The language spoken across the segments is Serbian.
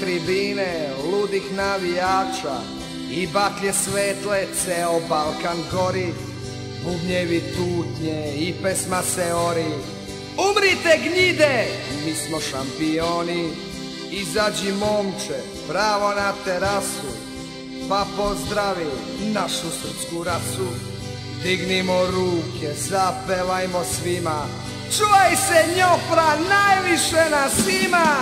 tribine ludih navijača. I baklje svetle, ceo Balkan gori Bubnjevi tutnje i pesma se ori. Umrite gnjide, mi smo šampioni. Izađi momče, pravo na terasu. Pa pozdravi našu srpsku rasu. Dignimo ruke, zapevajmo svima. Čuvaj se njopra, najviše nas ima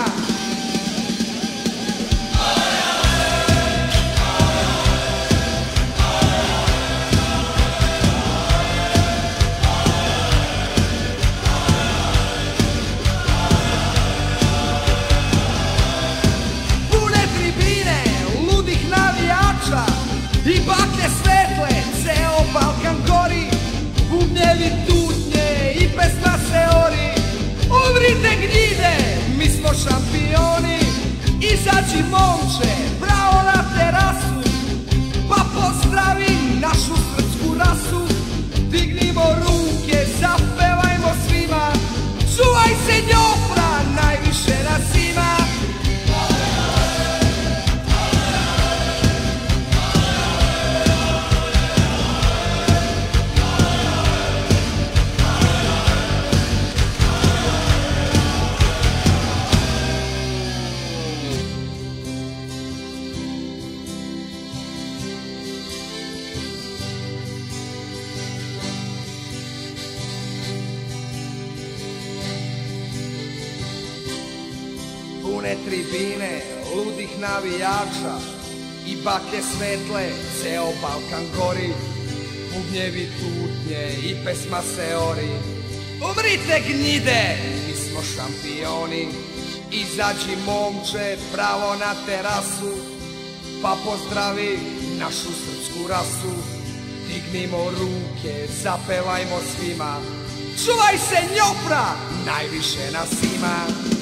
Izađi momče, Pune tribine, ludih navijača I bake svetle, ceo Balkan gori. Bubnjevi tutnje i pesma se ori. Umrite gnjide, mi smo šampioni. Izađi momče, pravo na terasu Pa pozdravi našu srpsku rasu. Dignimo ruke, zapevajmo svima. Čuvaj se njopra, najviše nas ima